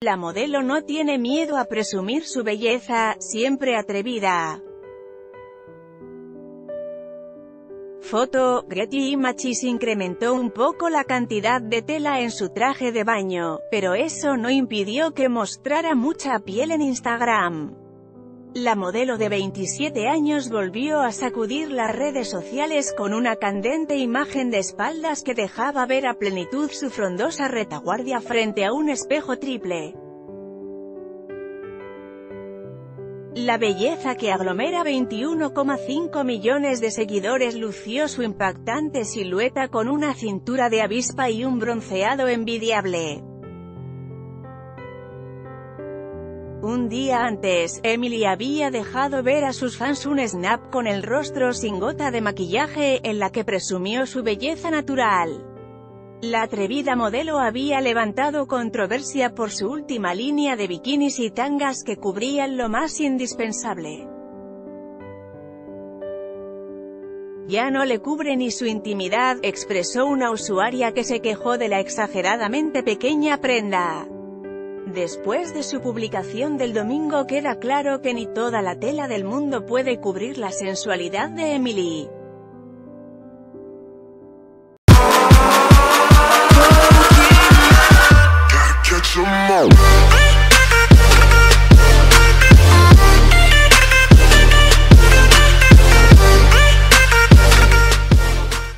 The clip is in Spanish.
La modelo no tiene miedo a presumir su belleza, siempre atrevida. Foto, Getty Images incrementó un poco la cantidad de tela en su traje de baño, pero eso no impidió que mostrara mucha piel en Instagram. La modelo de 27 años volvió a sacudir las redes sociales con una candente imagen de espaldas que dejaba ver a plenitud su frondosa retaguardia frente a un espejo triple. La belleza que aglomera 21,5 millones de seguidores lució su impactante silueta con una cintura de avispa y un bronceado envidiable. Un día antes, Emily había dejado ver a sus fans un snap con el rostro sin gota de maquillaje, en la que presumió su belleza natural. La atrevida modelo había levantado controversia por su última línea de bikinis y tangas que cubrían lo más indispensable. Ya no le cubre ni su intimidad, expresó una usuaria que se quejó de la exageradamente pequeña prenda. Después de su publicación del domingo queda claro que ni toda la tela del mundo puede cubrir la sensualidad de Emily.